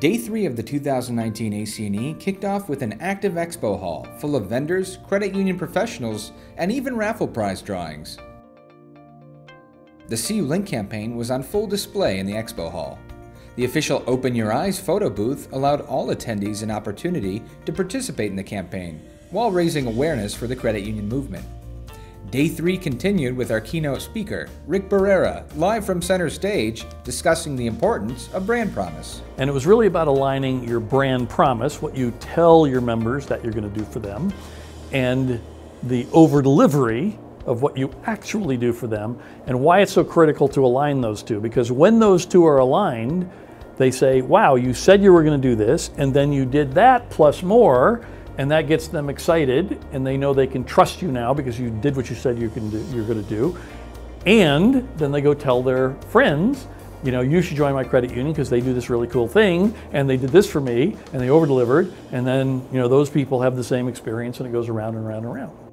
Day three of the 2019 AC&E kicked off with an active expo hall full of vendors, credit union professionals, and even raffle prize drawings. The CU Link campaign was on full display in the expo hall. The official Open Your Eyes photo booth allowed all attendees an opportunity to participate in the campaign while raising awareness for the credit union movement. Day three continued with our keynote speaker, Rick Barrera, live from center stage, discussing the importance of brand promise. And it was really about aligning your brand promise, what you tell your members that you're going to do for them, and the over delivery of what you actually do for them, and why it's so critical to align those two. Because when those two are aligned, they say, wow, you said you were going to do this, and then you did that plus more and that gets them excited and they know they can trust you now because you did what you said you can do, you're going to do. And then they go tell their friends you know you should join my credit union because they do this really cool thing and they did this for me and they over delivered and then you know those people have the same experience and it goes around and around and around